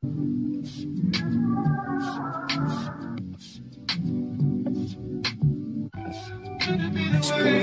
She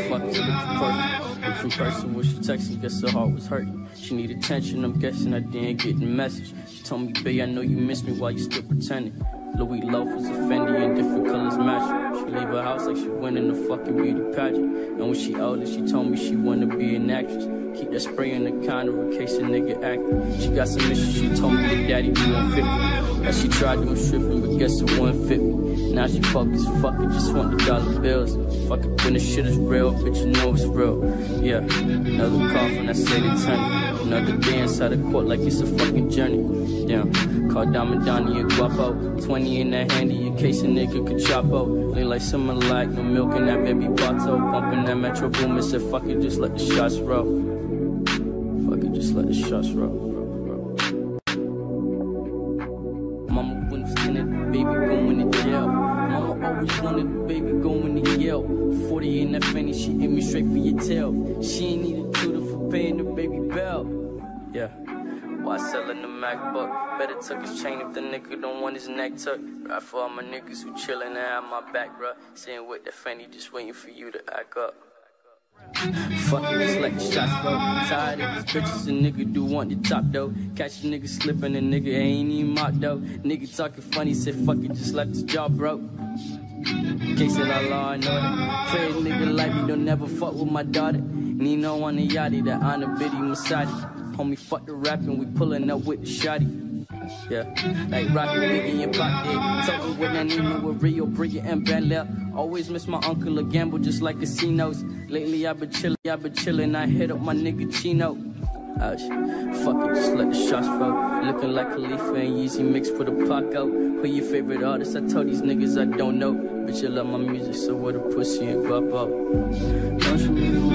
fuck to look perfect. Different person when she texting, guess her heart was hurting. She needed attention, I'm guessing I didn't get the message. She told me, babe, I know you miss me while you still pretending. Louis loafers, a Fendi, and different colors match. She leave her house like she winning a fucking beauty pageant. And when she older, she told me she wanna be an actress. Keep that spray in the counter in case a nigga act. She got some issues, she told me that daddy be 150. That she tried doing stripping, but guess it wasn't fit me. Now she fuck it, just want the dollar bills. Fuck it, when the shit is real, bitch, you know it's real. Yeah, another call from that city attorney. Another day inside the court like it's a fucking journey. Damn, call Diamond Donnie and Guapo. 20 in that handy in case a nigga could chop out. Like someone like no milk in that baby bottle. Bumping that Metro Boomin said, fuck it, just let the shots roll. Fuck it, just let the shots roll. Mama wouldn't stand it, baby going to jail. Mama always wanted the baby going to Yale. 40 in that fanny, she hit me straight for your tail. She ain't need a tutor for paying the baby bill. Yeah. Why selling the MacBook? Better tuck his chain if the nigga don't want his neck tucked. Right for all my niggas who chillin' and have my back, bruh. Sitting with the fanny, just waiting for you to act up. Fuck it, just let the shots go. Tired of these bitches, a nigga do want the top though. Catch a nigga slipping, a nigga ain't even mocked though. Nigga talking funny, said fuck it, just let the jaw broke. Case that I law, I know that. Pray nigga like me, don't never fuck with my daughter. Nino on the yachty, that honor biddy Masadi. Homie, fuck the rapping, we pulling up with the shotty. Yeah, like Rocky Big in your pocket. Talking with that Nino with Rio, Bria, and Bel Air. Always miss my uncle a gamble just like casinos. Lately I've been chillin', I've been chillin'. I hit up my nigga Chino. Ah, Ouch. Fuck it, just let the shots roll. Looking like Khalifa and Yeezy mixed with a Paco. Who your favorite artist? I told these niggas I don't know. Bitch, you love my music, so what a pussy and guap up. Don't you